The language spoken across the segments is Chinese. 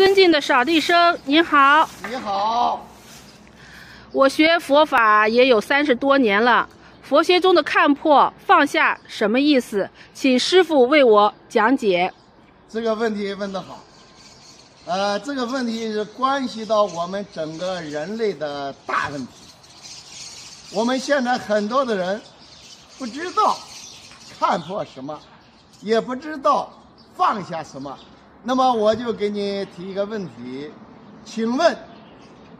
尊敬的扫地僧，您好。你好，我学佛法也有三十多年了，佛学中的看破放下什么意思？请师傅为我讲解。这个问题问得好。呃，这个问题是关系到我们整个人类的大问题。我们现在很多的人不知道看破什么，也不知道放下什么。那么我就给你提一个问题，请问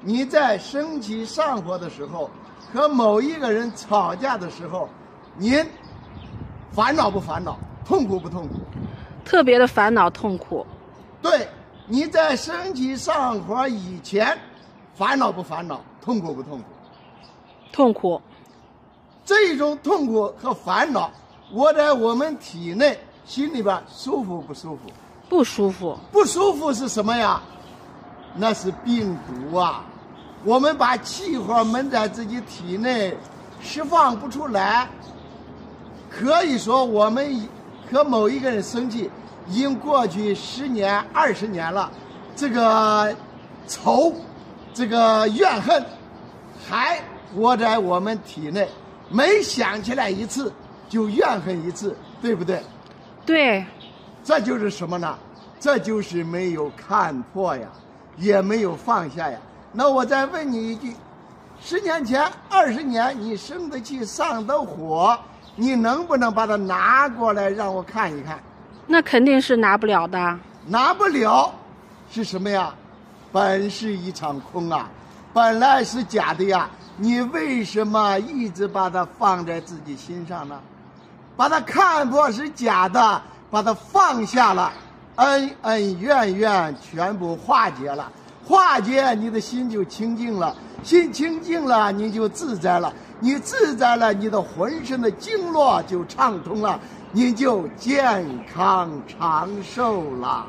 你在升起上火的时候，和某一个人吵架的时候，您烦恼不烦恼？痛苦不痛苦？特别的烦恼痛苦，对，你在升起上火以前，烦恼不烦恼？痛苦不痛苦？痛苦，这种痛苦和烦恼，我在我们体内心里边舒服不舒服？不舒服，不舒服是什么呀？那是病毒啊！我们把气火闷在自己体内，释放不出来。可以说，我们和某一个人生气，已经过去十年、二十年了，这个仇、这个怨恨还活在我们体内，每想起来一次就怨恨一次，对不对？对，这就是什么呢？这就是没有看破呀，也没有放下呀。那我再问你一句：十年前、二十年，你生的气、上的火，你能不能把它拿过来让我看一看？那肯定是拿不了的。拿不了，是什么呀？本是一场空啊，本来是假的呀。你为什么一直把它放在自己心上呢？把它看破是假的，把它放下了，恩恩怨怨全部化解了，化解你的心就清净了，心清净了，你就自在了，你自在了，你的浑身的经络就畅通了，你就健康长寿了。